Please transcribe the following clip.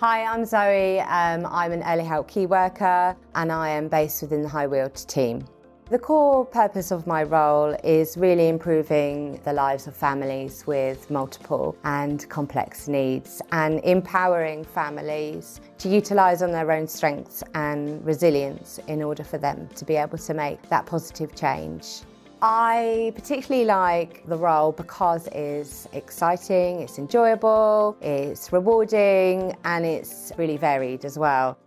Hi, I'm Zoe. Um, I'm an early help key worker and I am based within the High Weald team. The core purpose of my role is really improving the lives of families with multiple and complex needs and empowering families to utilise on their own strengths and resilience in order for them to be able to make that positive change. I particularly like the role because it's exciting, it's enjoyable, it's rewarding and it's really varied as well.